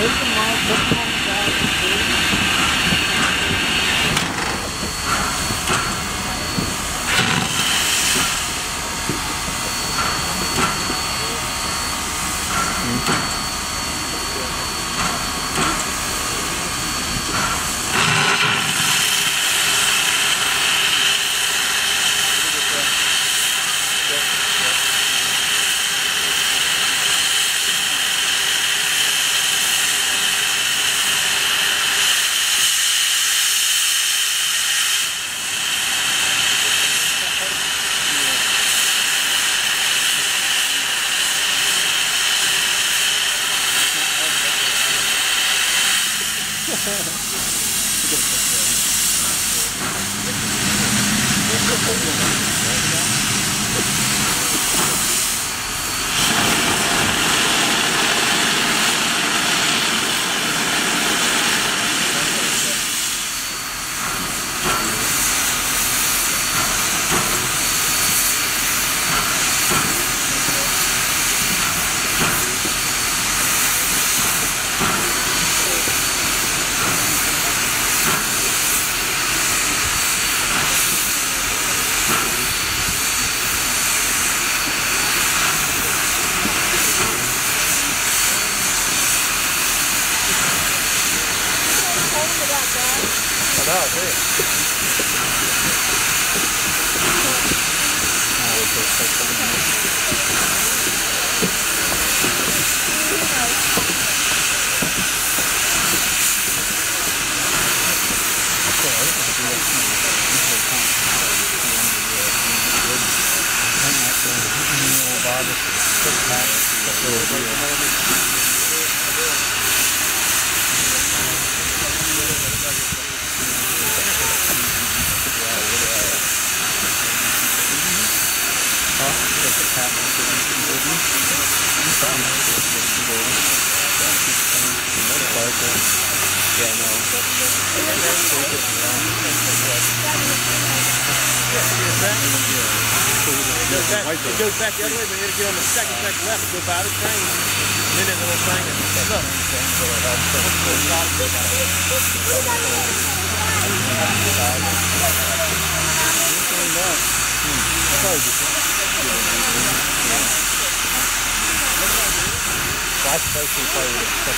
taken my Yeah, no. It goes back the other way, but it'll get on the second back left, go by the train. Then there's a little thing that look. That's basically probably the